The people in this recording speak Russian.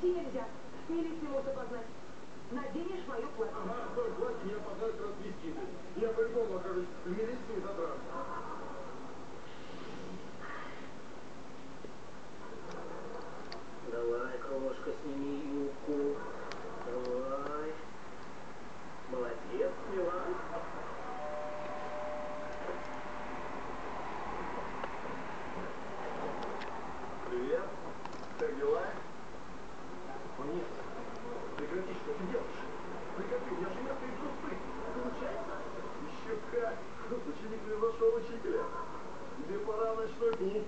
Идти нельзя. Милиции можно позвать. Наденешь мое платье. Ага, твой платье меня позвать развести. Я по-любому окажусь в милиции за дракой. ученик Левашова Чикля. Не пора ночной клуб.